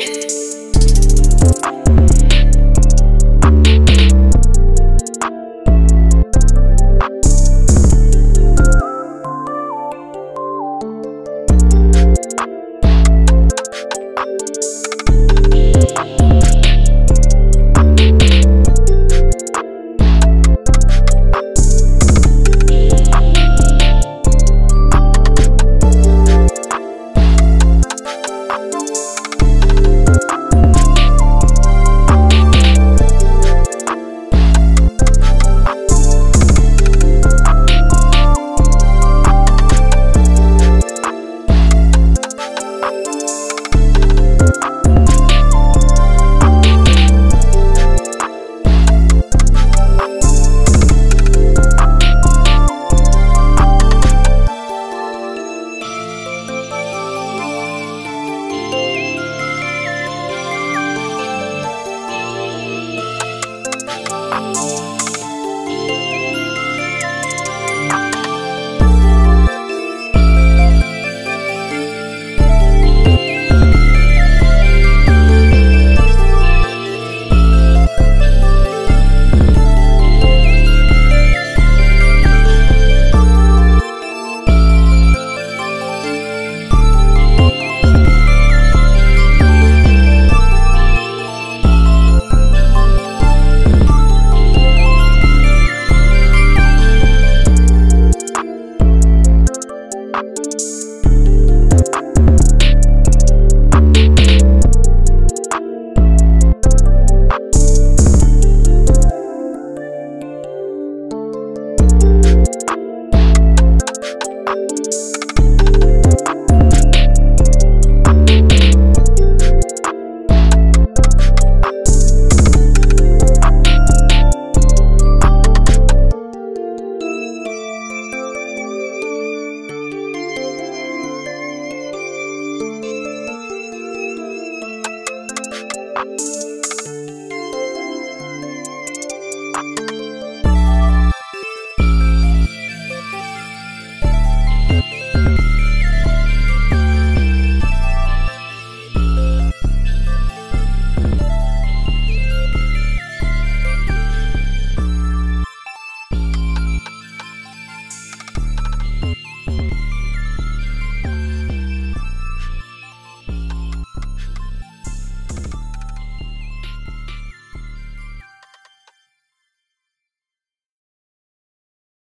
Thank you